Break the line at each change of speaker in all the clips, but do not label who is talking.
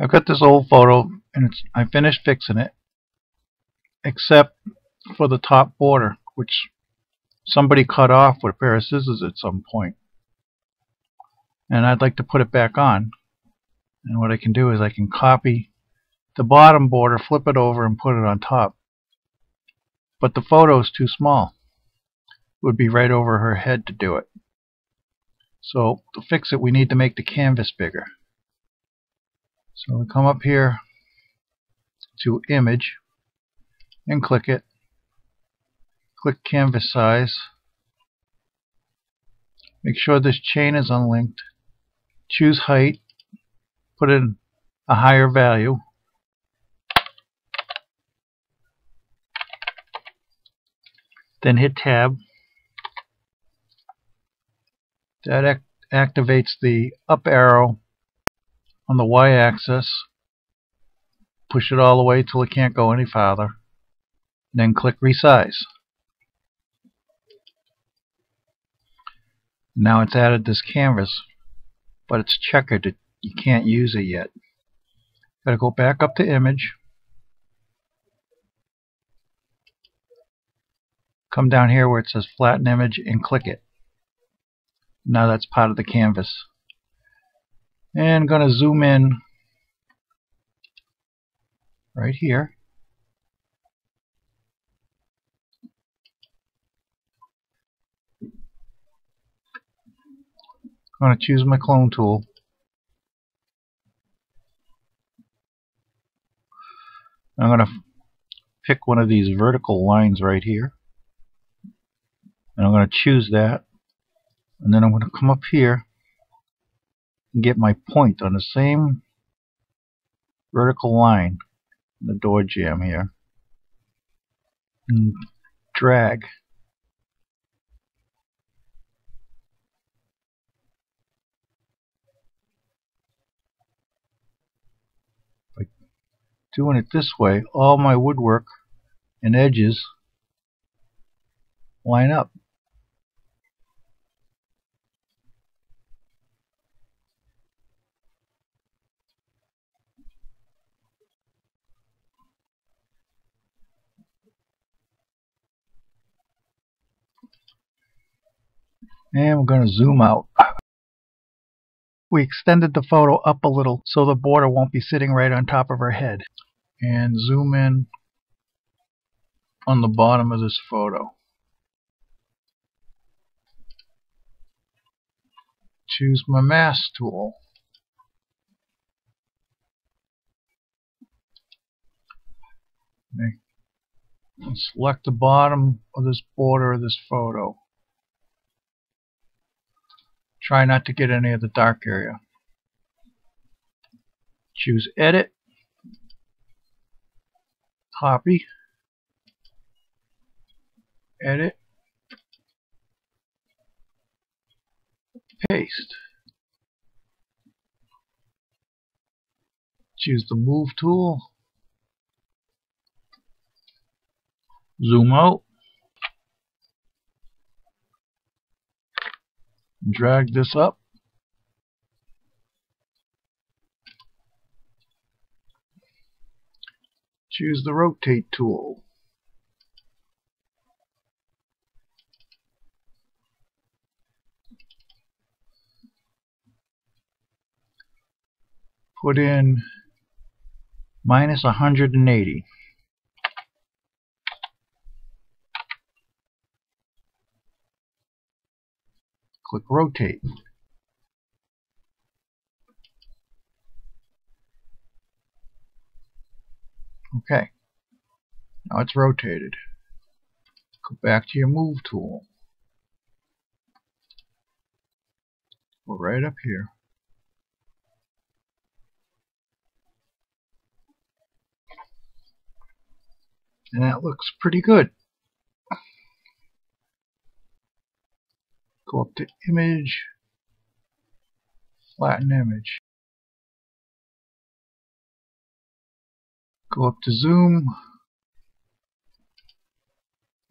I've got this old photo and I finished fixing it except for the top border which somebody cut off with a pair of scissors at some point. And I'd like to put it back on. And what I can do is I can copy the bottom border flip it over and put it on top. But the photo is too small. It would be right over her head to do it. So to fix it we need to make the canvas bigger so we come up here to image and click it. Click canvas size. Make sure this chain is unlinked. Choose height. Put in a higher value. Then hit tab. That act activates the up arrow on the y-axis, push it all the way till it can't go any farther, then click resize. Now it's added this canvas, but it's checkered. You can't use it yet. Got to go back up to image. Come down here where it says flatten image and click it. Now that's part of the canvas and I'm going to zoom in right here. I'm going to choose my clone tool. I'm going to pick one of these vertical lines right here. And I'm going to choose that. And then I'm going to come up here get my point on the same vertical line the door jamb here and drag. By doing it this way all my woodwork and edges line up And we're going to zoom out. We extended the photo up a little so the border won't be sitting right on top of her head. And zoom in on the bottom of this photo. Choose my mask tool. select the bottom of this border of this photo. Try not to get any of the dark area. Choose Edit, Copy, Edit, Paste. Choose the Move tool, zoom out, drag this up. Choose the rotate tool. Put in minus 180. Click Rotate. Okay. Now it's rotated. Go back to your Move tool. Go right up here. And that looks pretty good. Go up to image, flatten image. Go up to zoom,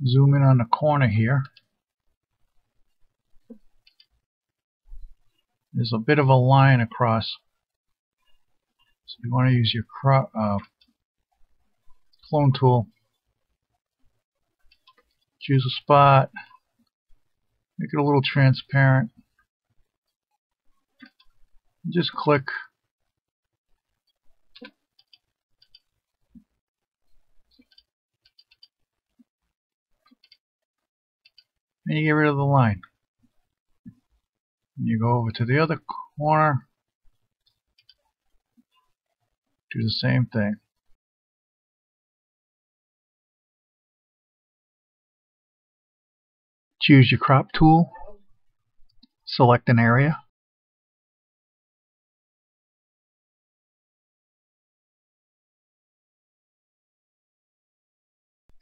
zoom in on the corner here. There's a bit of a line across So you want to use your crop, uh, clone tool. Choose a spot. Make it a little transparent. Just click. And you get rid of the line. You go over to the other corner. Do the same thing. Choose your crop tool. Select an area.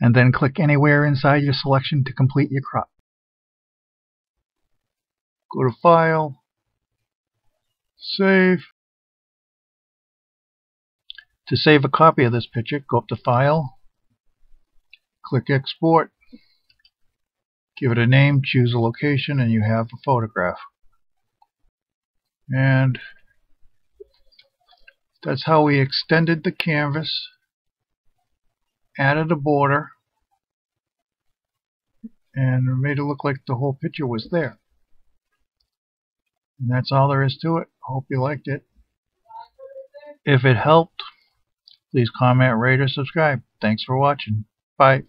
And then click anywhere inside your selection to complete your crop. Go to File, Save. To save a copy of this picture, go up to File, click Export, give it a name, choose a location, and you have a photograph. And that's how we extended the canvas, added a border, and made it look like the whole picture was there. And that's all there is to it. Hope you liked it. If it helped, please comment, rate, or subscribe. Thanks for watching. Bye.